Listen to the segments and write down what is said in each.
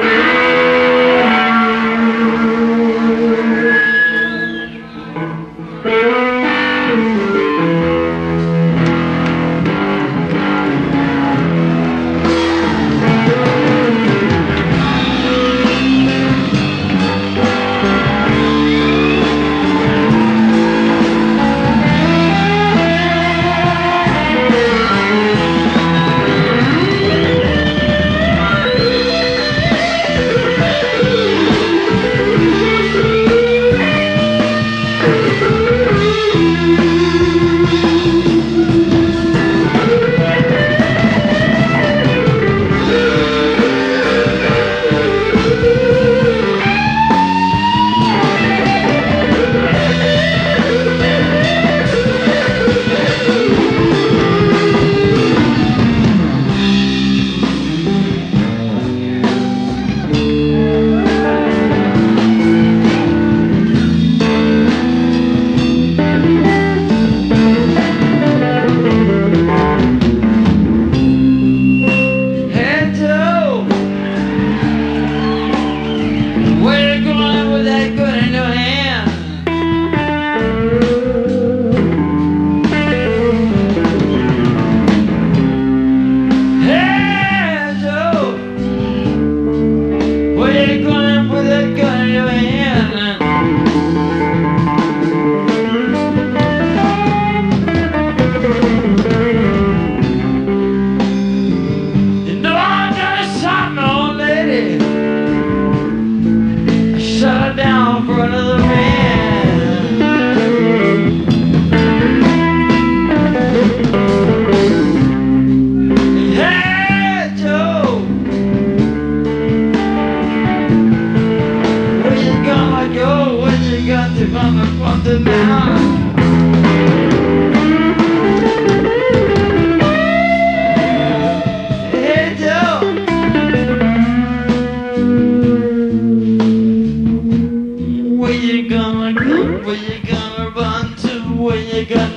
Yeah. Where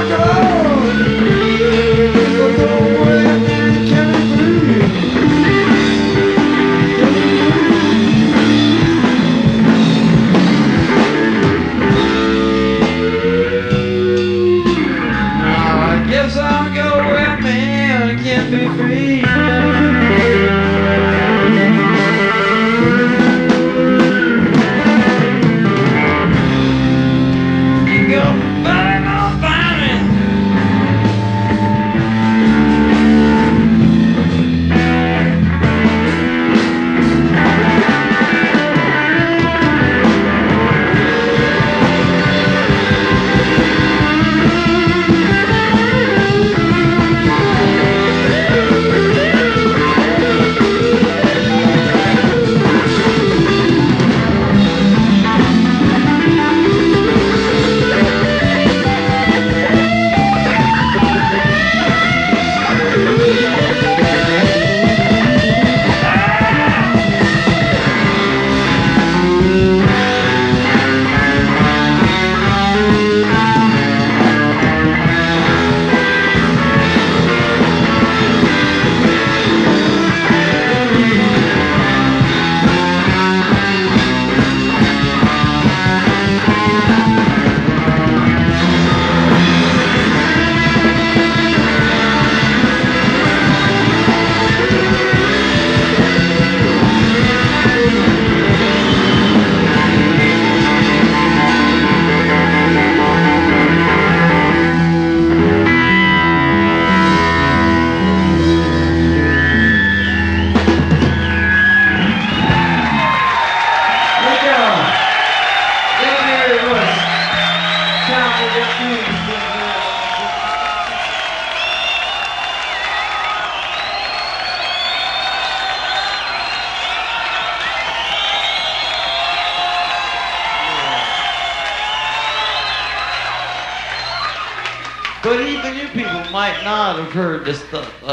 Parker! This the.